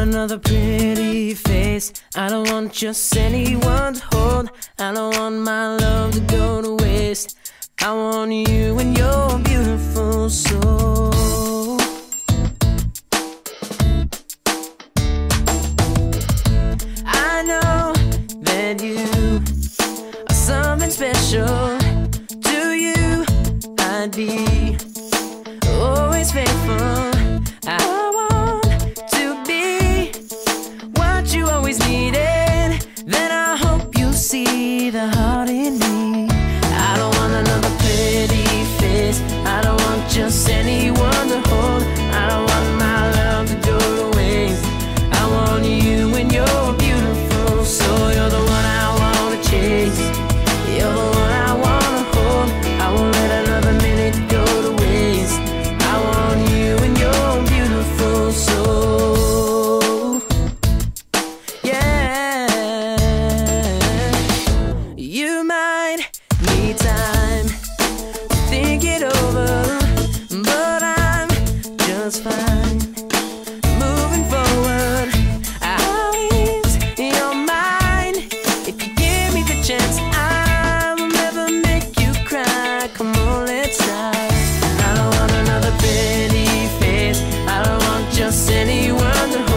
another pretty face. I don't want just anyone to hold. I don't want my love to go to waste. I want you and your beautiful soul. I know that you are something special. To you, I'd be You might need time to think it over, but I'm just fine. Moving forward, I'll ease your mind. If you give me the chance, I'll never make you cry. Come on, let's try. I don't want another pretty face. I don't want just anyone to hold.